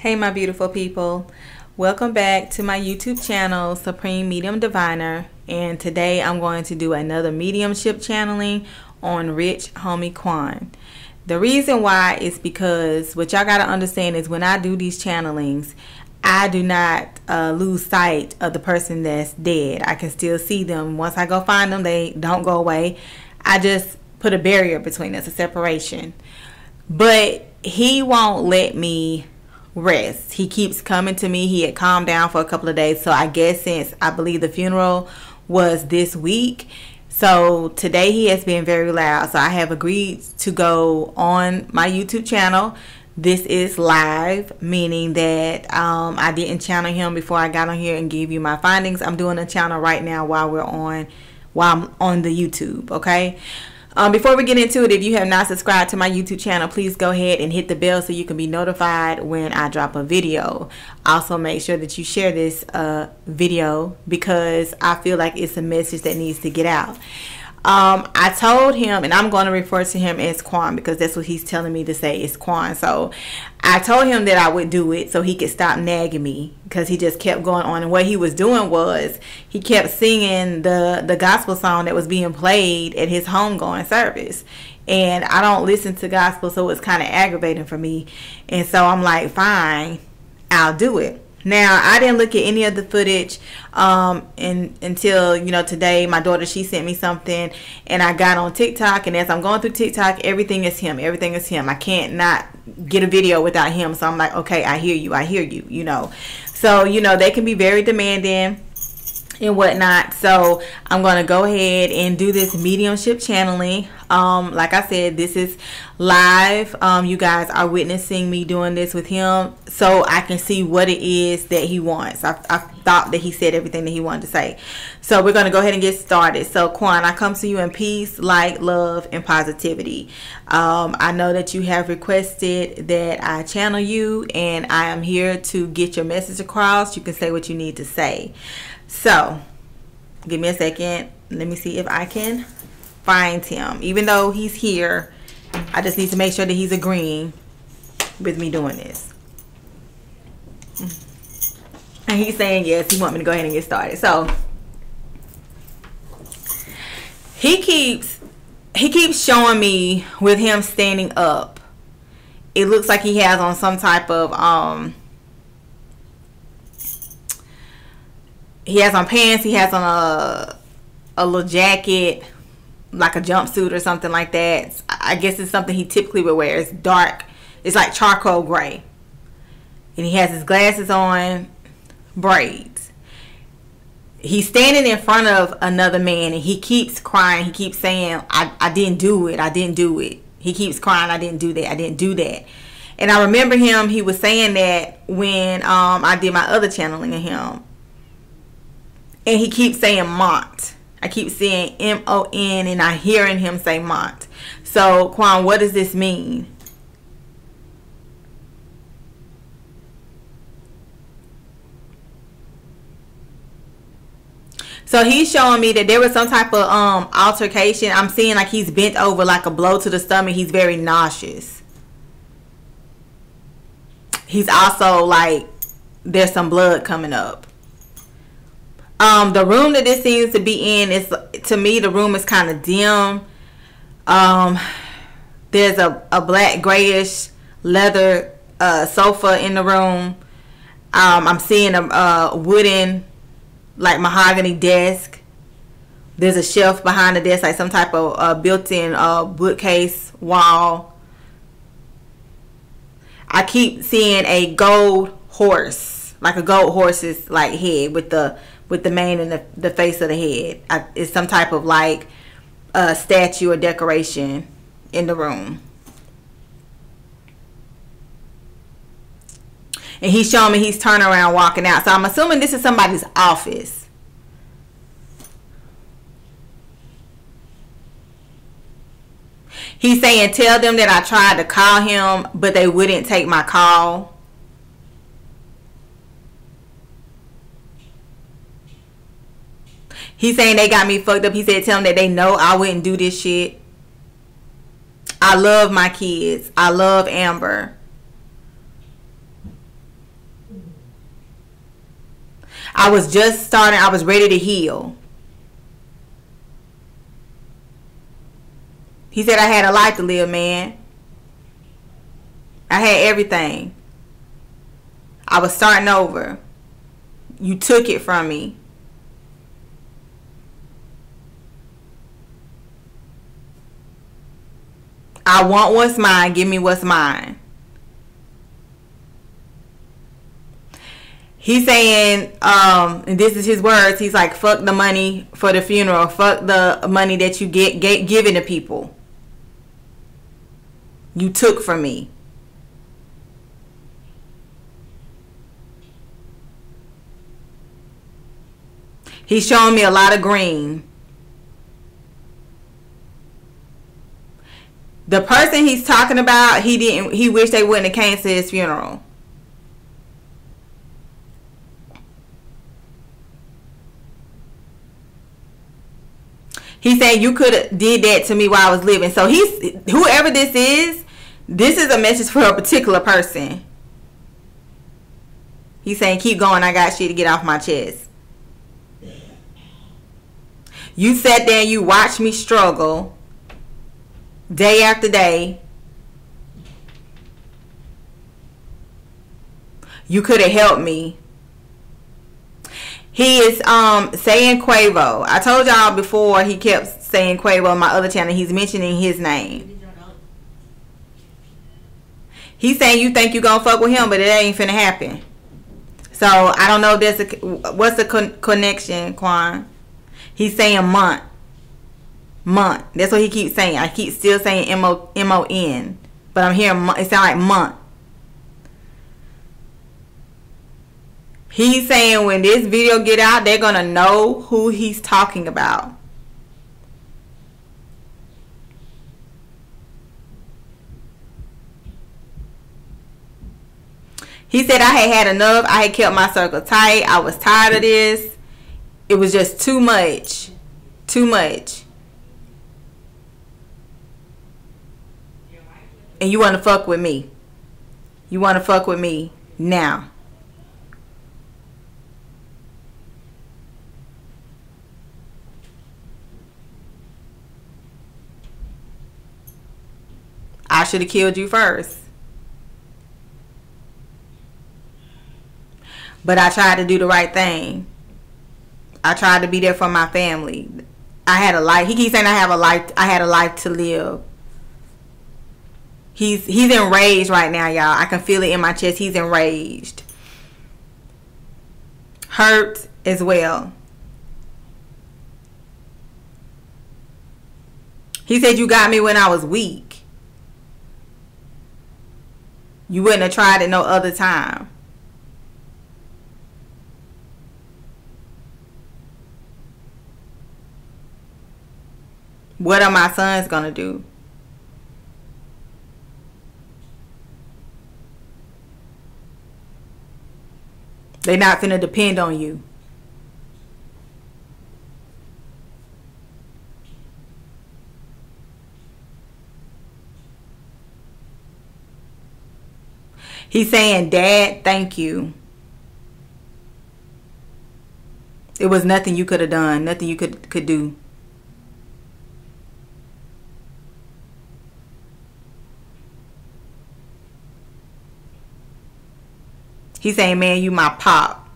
Hey my beautiful people. Welcome back to my YouTube channel, Supreme Medium Diviner. And today I'm going to do another mediumship channeling on Rich Homie Quan. The reason why is because what y'all got to understand is when I do these channelings, I do not uh, lose sight of the person that's dead. I can still see them. Once I go find them, they don't go away. I just put a barrier between us, a separation. But he won't let me rest. He keeps coming to me. He had calmed down for a couple of days. So I guess since I believe the funeral was this week, so today he has been very loud. So I have agreed to go on my YouTube channel. This is live, meaning that um, I didn't channel him before I got on here and give you my findings. I'm doing a channel right now while we're on, while I'm on the YouTube. Okay. Um, before we get into it, if you have not subscribed to my YouTube channel, please go ahead and hit the bell so you can be notified when I drop a video. Also, make sure that you share this uh, video because I feel like it's a message that needs to get out. Um, I told him, and I'm going to refer to him as Quan because that's what he's telling me to say is Quan. So I told him that I would do it so he could stop nagging me because he just kept going on. And what he was doing was he kept singing the the gospel song that was being played at his homegoing service. And I don't listen to gospel, so it's kind of aggravating for me. And so I'm like, fine, I'll do it. Now I didn't look at any of the footage um, and, until you know today. My daughter she sent me something, and I got on TikTok. And as I'm going through TikTok, everything is him. Everything is him. I can't not get a video without him. So I'm like, okay, I hear you. I hear you. You know, so you know they can be very demanding and whatnot. So I'm going to go ahead and do this mediumship channeling. Um, like I said, this is live. Um, you guys are witnessing me doing this with him so I can see what it is that he wants. I, I thought that he said everything that he wanted to say. So we're going to go ahead and get started. So Quan, I come to you in peace, light, love, and positivity. Um, I know that you have requested that I channel you and I am here to get your message across. You can say what you need to say. So, give me a second. Let me see if I can find him. Even though he's here, I just need to make sure that he's agreeing with me doing this. And he's saying yes, he want me to go ahead and get started. So, he keeps he keeps showing me with him standing up. It looks like he has on some type of um he has on pants. He has on a a little jacket, like a jumpsuit or something like that. I guess it's something he typically would wear. It's dark. It's like charcoal gray. And he has his glasses on, braids. He's standing in front of another man and he keeps crying. He keeps saying, I, I didn't do it. I didn't do it. He keeps crying, I didn't do that. I didn't do that. And I remember him, he was saying that when um, I did my other channeling of him and he keeps saying Mont. I keep seeing M O N and I hearing him say Mont. So Quan, what does this mean? So he's showing me that there was some type of um altercation. I'm seeing like he's bent over like a blow to the stomach. He's very nauseous. He's also like there's some blood coming up. Um, the room that this seems to be in is to me the room is kind of dim. Um, there's a, a black grayish leather uh, sofa in the room. Um, I'm seeing a, a wooden like mahogany desk. There's a shelf behind the desk, like some type of uh, built-in uh, bookcase wall. I keep seeing a gold horse, like a gold horse's like head with the with the mane and the, the face of the head. I, it's some type of like uh, statue or decoration in the room. And he's showing me he's turning around walking out. So I'm assuming this is somebody's office. He's saying, tell them that I tried to call him, but they wouldn't take my call. He's saying they got me fucked up. He said, tell them that they know I wouldn't do this shit. I love my kids. I love Amber. I was just starting, I was ready to heal. He said I had a life to live, man. I had everything. I was starting over. You took it from me. I want what's mine. Give me what's mine. He's saying, um, and this is his words. He's like, "Fuck the money for the funeral. Fuck the money that you get, get given to people. You took from me." He's showing me a lot of green. The person he's talking about, he didn't he wished they wouldn't have came to his funeral. He said you could have did that to me while I was living. So he's whoever this is, this is a message for a particular person. He's saying keep going, I got shit to get off my chest. You sat there and you watched me struggle day after day. You could have helped me. He is um saying Quavo. I told y'all before he kept saying Quavo on my other channel. He's mentioning his name. He's saying you think you gonna fuck with him, but it ain't finna happen. So I don't know if there's a what's the con- connection, Quan. He's saying month. Month. That's what he keeps saying. I keep still saying M O M O N, but I'm hearing it sound like month. He's saying when this video get out, they're gonna know who he's talking about. He said I had had enough. I had kept my circle tight. I was tired of this it was just too much. Too much. And you want to fuck with me. You want to fuck with me now. I should have killed you first. But I tried to do the right thing. I tried to be there for my family. I had a life. He keeps saying I have a life. I had a life to live. He's he's enraged right now, y'all. I can feel it in my chest. He's enraged, hurt as well. He said you got me when I was weak. You wouldn't have tried it no other time. What are my sons going to do? They not finna depend on you. He's saying, Dad, thank you. It was nothing you could have done, nothing you could could do. He's saying, man, you my pop.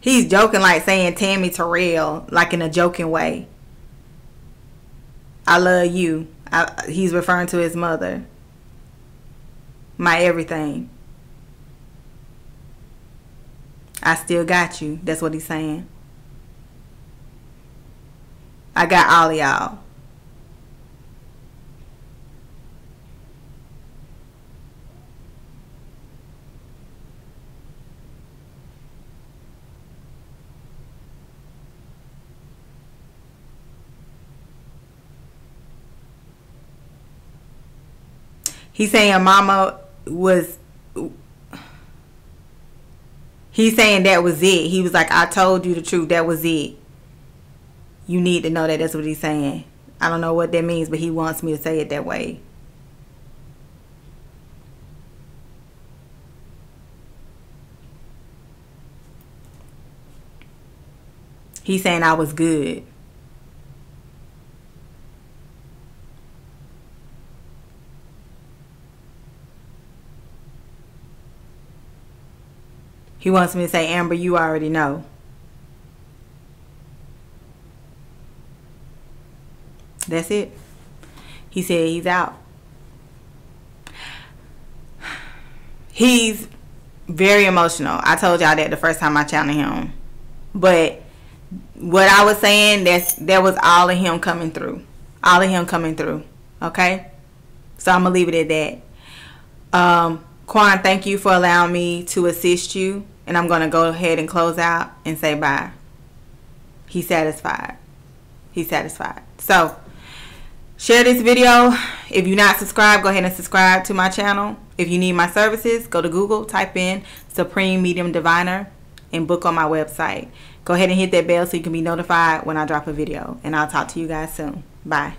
He's joking like saying Tammy Terrell, like in a joking way. I love you. I, he's referring to his mother. My everything. I still got you. That's what he's saying. I got all y'all. He's saying mama was He's saying that was it. He was like, I told you the truth. That was it you need to know that that's what he's saying. I don't know what that means, but he wants me to say it that way. He's saying I was good. He wants me to say, Amber, you already know. That's it. He said he's out. He's very emotional. I told y'all that the first time I challenged him. But what I was saying, that's that was all of him coming through. All of him coming through. Okay? So I'm gonna leave it at that. Um, Quan, thank you for allowing me to assist you. And I'm to go ahead and close out and say bye. He's satisfied. He's satisfied. So, share this video. If you're not subscribed, go ahead and subscribe to my channel. If you need my services, go to Google, type in Supreme Medium Diviner, and book on my website. Go ahead and hit that bell so you can be notified when I drop a video. And I'll talk to you guys soon. Bye.